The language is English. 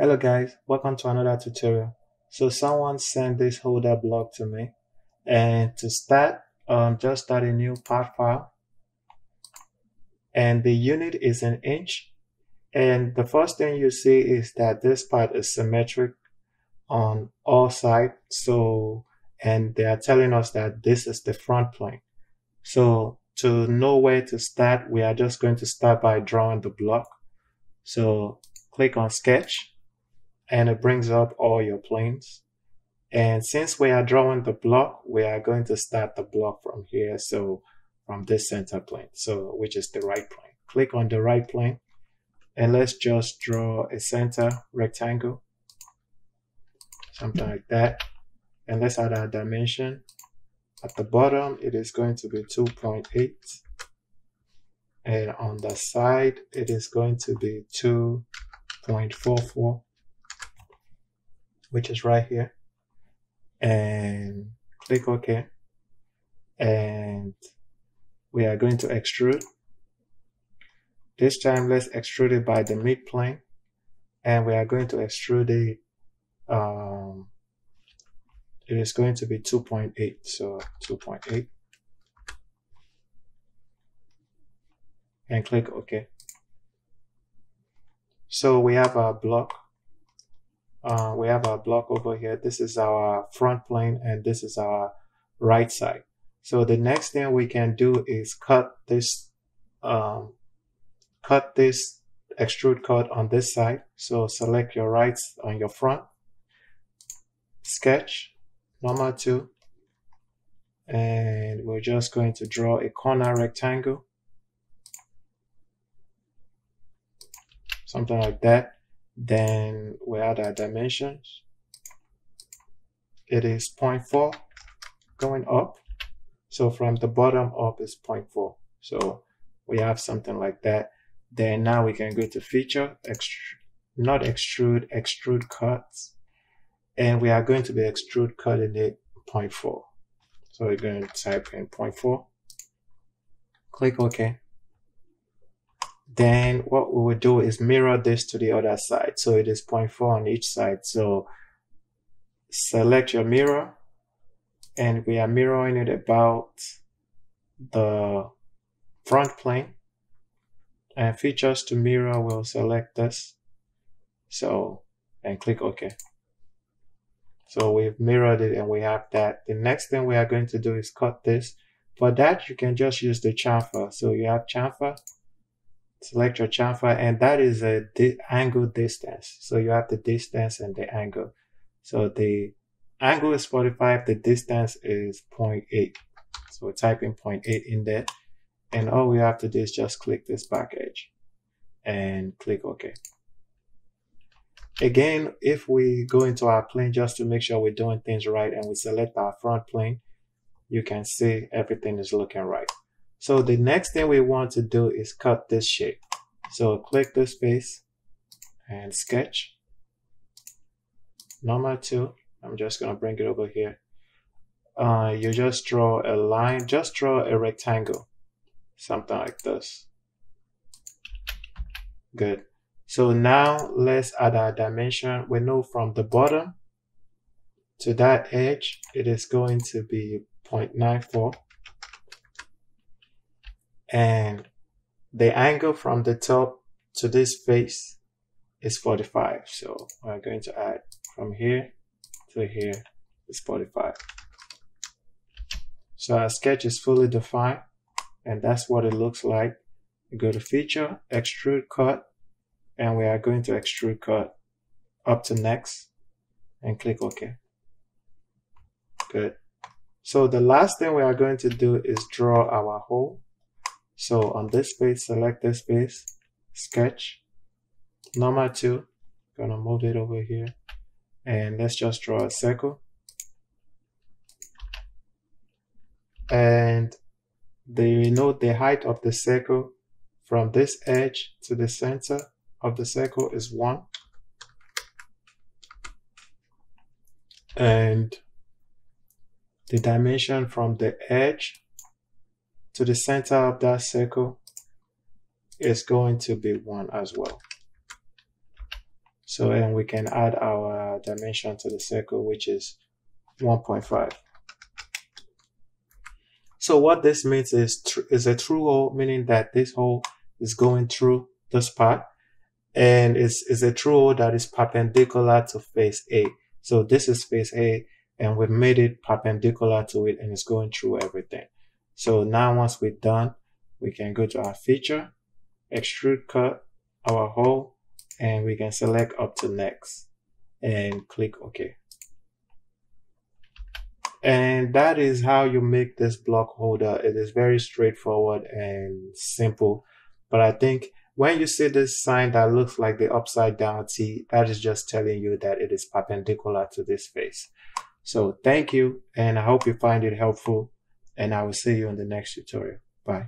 Hello guys, welcome to another tutorial. So someone sent this holder block to me. And to start, um, just start a new part file. And the unit is an inch. And the first thing you see is that this part is symmetric on all sides. So and they are telling us that this is the front plane. So to know where to start we are just going to start by drawing the block. So click on sketch and it brings up all your planes. And since we are drawing the block, we are going to start the block from here. So from this center plane, so which is the right plane. Click on the right plane and let's just draw a center rectangle, something like that. And let's add our dimension. At the bottom, it is going to be 2.8. And on the side, it is going to be 2.44 which is right here. And click OK. And we are going to extrude. This time let's extrude it by the mid plane and we are going to extrude it um, it is going to be 2.8 so 2.8 and click OK. So we have our block uh, we have our block over here. This is our front plane and this is our right side. So the next thing we can do is cut this, um, cut this extrude cut on this side. So select your rights on your front, sketch, normal to, and we're just going to draw a corner rectangle. Something like that. Then we add our dimensions. It is 0.4 going up. So from the bottom up is 0.4. So we have something like that. Then now we can go to feature, extrude, not extrude, extrude cuts. And we are going to be extrude cutting it 0.4. So we're going to type in 0.4. Click OK then what we will do is mirror this to the other side. So it is 0.4 on each side. So select your mirror and we are mirroring it about the front plane and features to mirror will select this. So, and click OK. So we've mirrored it and we have that. The next thing we are going to do is cut this. For that, you can just use the chamfer. So you have chamfer select your chamfer and that is a di angle distance. So you have the distance and the angle. So the angle is 45, the distance is 0.8. So we're typing 0.8 in there. And all we have to do is just click this back edge and click OK. Again, if we go into our plane just to make sure we're doing things right and we select our front plane, you can see everything is looking right. So the next thing we want to do is cut this shape. So click this space and sketch. Number two. I'm just going to bring it over here. Uh, you just draw a line, just draw a rectangle, something like this. Good. So now let's add our dimension. We know from the bottom to that edge, it is going to be 0.94 and the angle from the top to this face is 45 so we're going to add from here to here is 45 so our sketch is fully defined and that's what it looks like. You go to feature extrude cut and we are going to extrude cut up to next and click OK. Good. So the last thing we are going to do is draw our hole so on this page, select this page, sketch, normal to, gonna move it over here, and let's just draw a circle. And the note the height of the circle from this edge to the center of the circle is one. And the dimension from the edge to the center of that circle is going to be 1 as well. So, and we can add our dimension to the circle, which is 1.5. So what this means is, is a true hole, meaning that this hole is going through this part and it's, it's a true hole that is perpendicular to face A. So this is face A and we've made it perpendicular to it and it's going through everything. So now once we're done, we can go to our feature, extrude cut our hole, and we can select up to next and click OK. And that is how you make this block holder. It is very straightforward and simple. But I think when you see this sign that looks like the upside down T, that is just telling you that it is perpendicular to this face. So thank you, and I hope you find it helpful, and I will see you in the next tutorial. Bye.